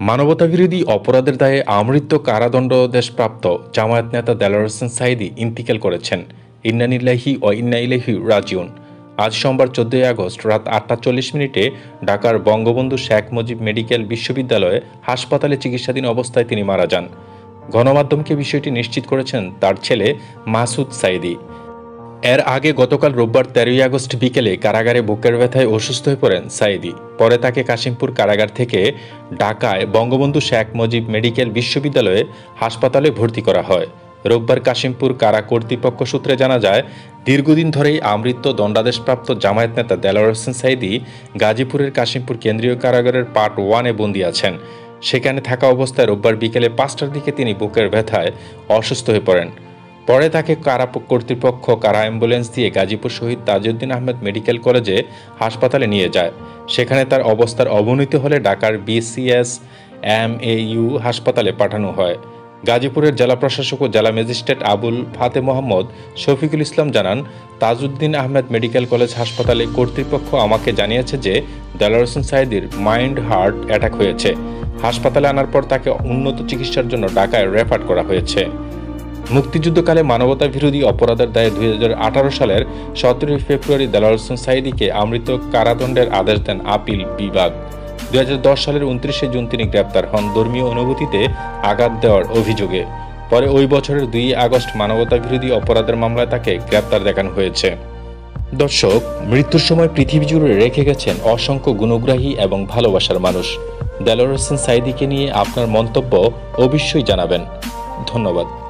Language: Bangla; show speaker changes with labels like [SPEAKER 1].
[SPEAKER 1] মানবতাবিরোধী অপরাধের দায়ে আমৃত্য কারাদণ্ডাদেশপ্রাপ্ত জামায়াত নেতা দেলার হোসেন সাইদি ইন্তিকাল করেছেন। ইন্নানিল্লাহি ও ইন্না ইলাহি রাজিউন। আজ সোমবার চোদ্দই আগস্ট রাত আটটা চল্লিশ মিনিটে ঢাকার বঙ্গবন্ধু শেখ মুজিব মেডিকেল বিশ্ববিদ্যালয়ে হাসপাতালে চিকিৎসাধীন অবস্থায় তিনি মারা যান। গণমাধ্যমকে বিষয়টি নিশ্চিত করেছেন তার ছেলে মাসুদ সাইদি এর আগে গতকাল রোববার তেরোই আগস্ট বিকেলে কারাগারে বুকের ব্যথায় অসুস্থ হয়ে পড়েন সাইদি পরে তাকে কাশিমপুর কারাগার থেকে ঢাকায় বঙ্গবন্ধু শেখ মুজিব মেডিকেল বিশ্ববিদ্যালয়ে হাসপাতালে ভর্তি করা হয়। রোববার কাশিমপুর কারা কর্তৃপক্ষ সূত্রে জানা যায়, দীর্ঘদিন ধরেই আমৃত্য দণ্ডাদেশপ্রাপ্ত জামায়াত নেতা দেলার হোসেন সাইদি গাজীপুরের কাশিমপুর কেন্দ্রীয় কারাগারের পার্ট ওয়ানে বন্দী আছেন। সেখানে থাকা অবস্থায় রোববার বিকেলে পাঁচটার দিকে তিনি বুকের ব্যথায় অসুস্থ হয়ে পড়েন। পরে তাকে কারা কর্তৃপক্ষ, কারা অ্যাম্বুলেন্স দিয়ে গাজীপুর শহীদ তাজউদ্দিন আহমেদ মেডিকেল কলেজে হাসপাতালে নিয়ে যায়। সেখানে তার অবস্থার অবনতি হলে ঢাকার বিসিএস এম এ ইউ হাসপাতালে পাঠানো হয়। গাজীপুরের জেলা প্রশাসক ও জেলা ম্যাজিস্ট্রেট আবুল ফাতে মোহাম্মদ শফিকুল ইসলাম জানান, তাজউদ্দিন আহমেদ মেডিকেল কলেজ হাসপাতালে কর্তৃপক্ষ আমাকে জানিয়েছে যে দেলার হোসেন সাইদির মাইন্ড হার্ট অ্যাটাক হয়েছে। হাসপাতালে আনার পর তাকে উন্নত চিকিৎসার জন্য ঢাকায় রেফার করা হয়েছে। মুক্তিযুদ্ধকালে মানবতা বিরোধী অপরাধের দায়ে দুই হাজার আঠারো সালের সতেরোই ফেব্রুয়ারি দেলার হোসেন সাইদিকে আমৃত কারাদণ্ডের আদেশ দেন আপিল বিভাগ। দুই হাজার দশ সালের উনত্রিশে জুন তিনি গ্রেপ্তার হন ধর্মীয় অনুভূতিতে আঘাত দেওয়ার অভিযোগে। পরে ওই বছরের দুই আগস্ট মানবতা বিরোধী অপরাধের মামলায় তাকে গ্রেপ্তার দেখানো হয়েছে। দর্শক, মৃত্যুর সময় পৃথিবী জুড়ে রেখে গেছেন অসংখ্য গুণগ্রাহী এবং ভালোবাসার মানুষ। দেলোর হোসেন সাইদিকে নিয়ে আপনার মন্তব্য অবশ্যই জানাবেন। ধন্যবাদ।